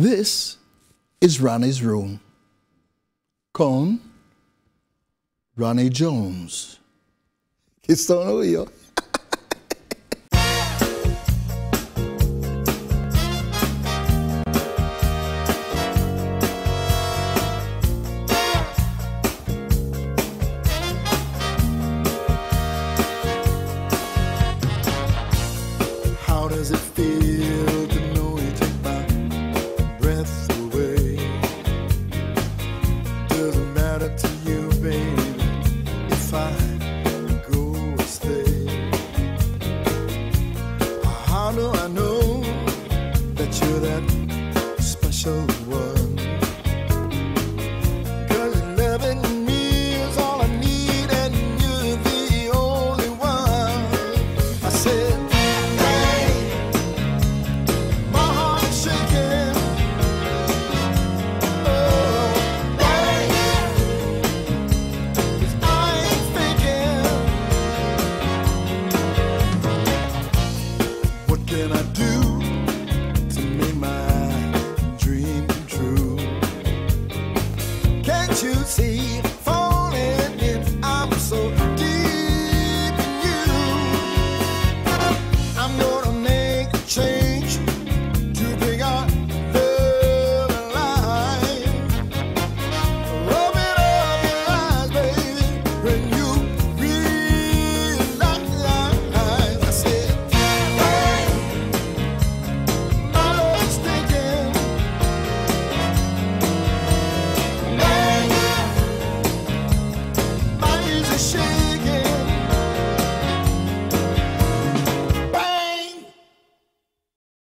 This is Ronnie's room. Con Ronnie Jones. Que estão aí, ó. got to you, baby. If I go or stay, how do I know? you see.